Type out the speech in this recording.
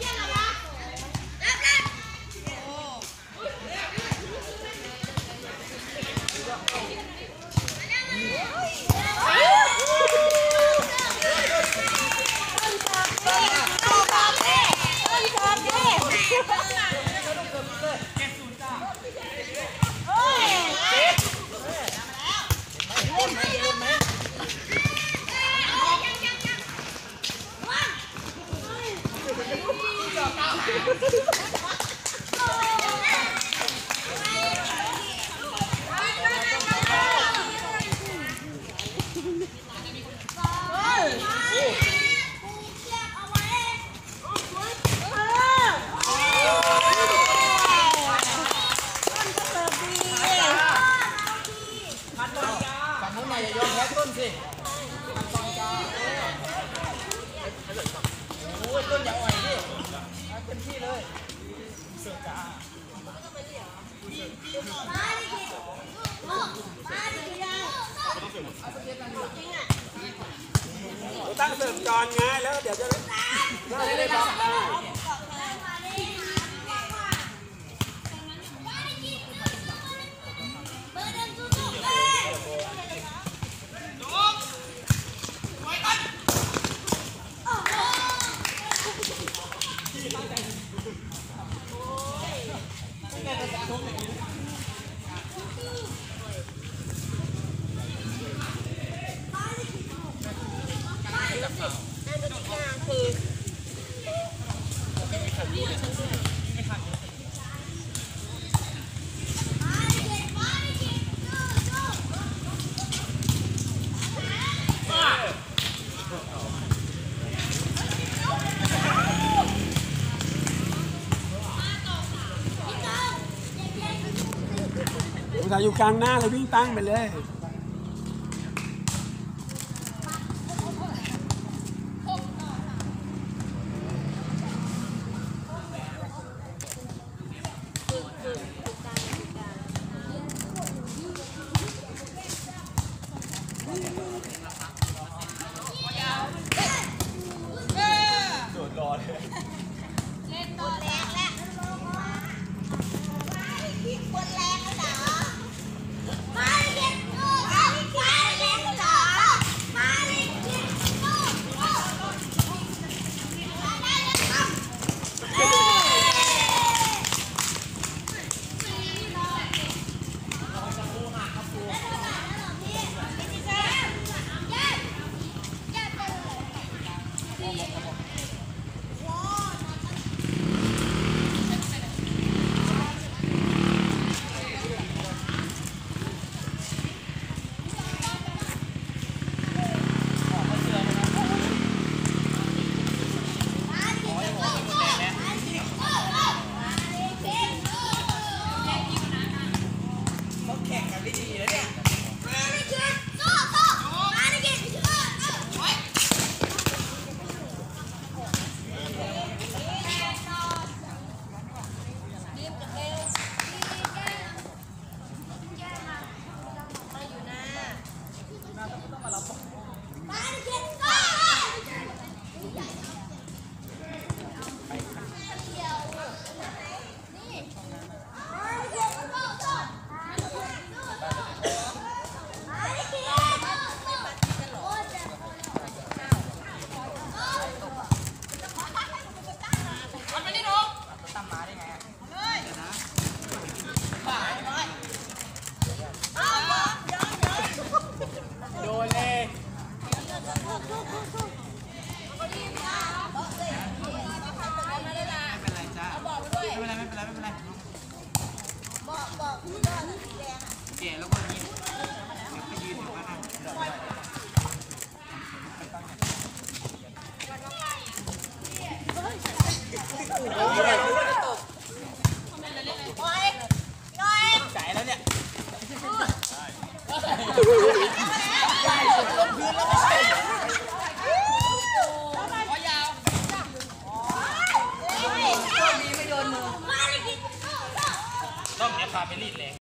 Yeah. Thank you. ตั้งเสริมก่อนไงแล้วเดี๋ยวจะได้ได้บอกได้ใส่อยู่กลางหน้าเลยวิ่งตั้งไปเลย evening.